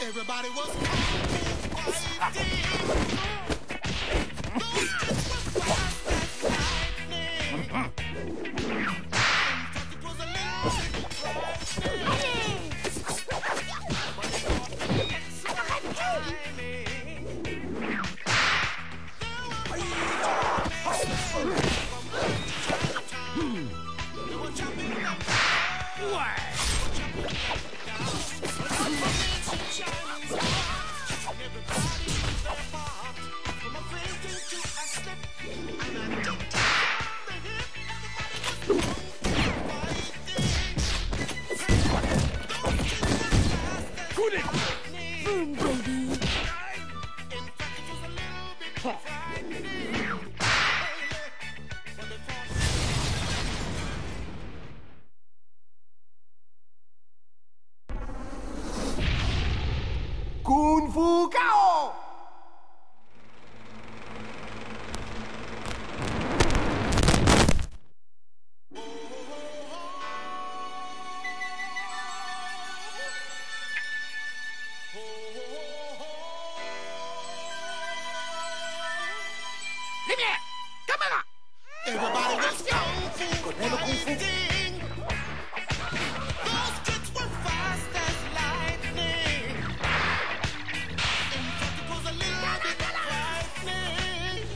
Everybody was. Boom, baby. Kung Fu Lumière Caméra Everybody was kung fu fighting. Those kids were fast as lightning. In fact, it was a little bit frightening.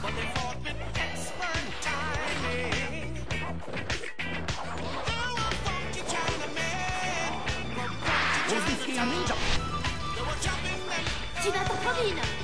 But they fought with expert timing. They were funky Chinamen from funky China. They were jumping them, Tu vas t'en prendre une. they were jumping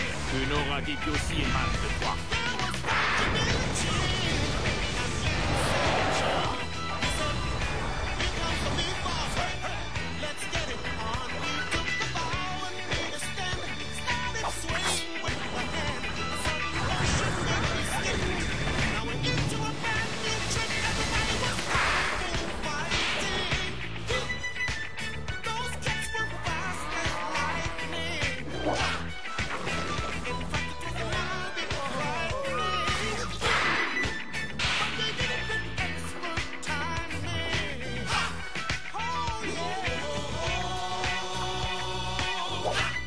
Une aura dit aussi mal de toi. Yeah.